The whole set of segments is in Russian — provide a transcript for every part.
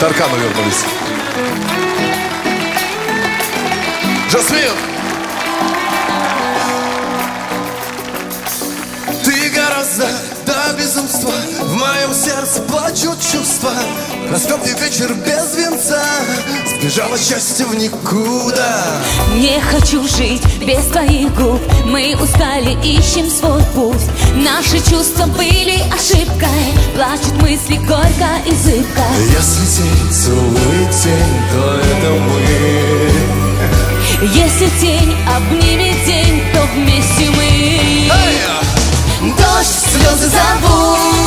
Таркану вернулись. Жасмин! Ты гораздо до безумства В моем сердце плачут чувства. Распетый вечер без венца. Сбежало счастье в никуда. Не хочу жить без твоих губ. Мы устали, ищем свой путь. Наши чувства были ошибкой. Плачут мысли горько и зыбко Если тень целует тень, то это мы. Если тень обнимет день, то вместе мы. Дождь, слезы зовут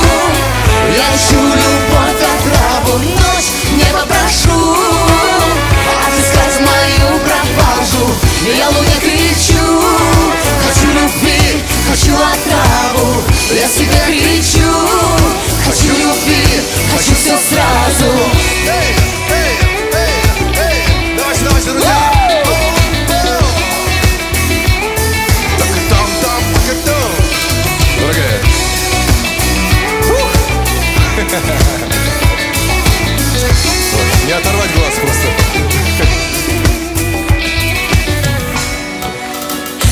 Не оторвать глаз просто.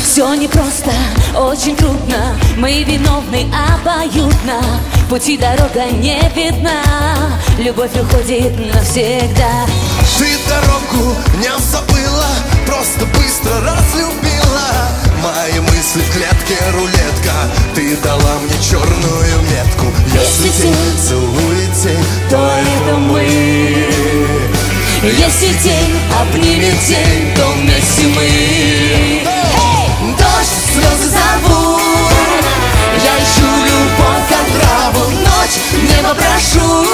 Все непросто, очень трудно. Мы виновны обоюдно Пути дорога не видна. Любовь уходит навсегда. Ты дорогу не забыла Просто быстро разлюбила. Мои мысли в клетке рулетка. Ты дала мне черную Если тень обнимет тень, то вместе мы! Дождь, слезы зовут. Я ищу любовь, как траву Ночь, небо прошу.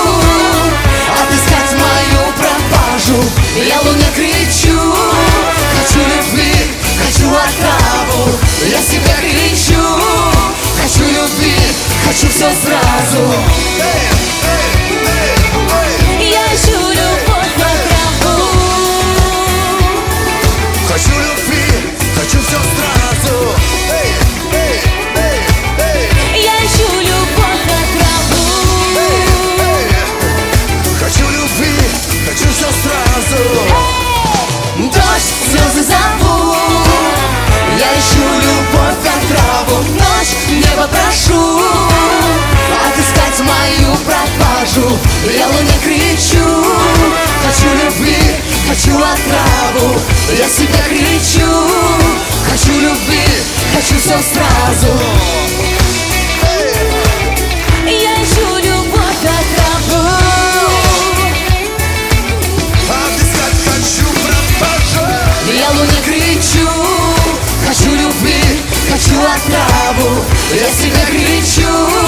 Отыскать мою пропажу. Я луне кричу. Хочу любви, хочу отраву. Я себе кричу. Хочу любви, хочу все сразу Дождь, слезы зовут Я ищу любовь, как траву Ночь, небо прошу. Отыскать мою пропажу Я луне кричу. Хочу любви, хочу отраву Я себе кричу. Хочу любви, хочу все сразу Я луне кричу. Хочу любви, хочу отраву. Я себе кричу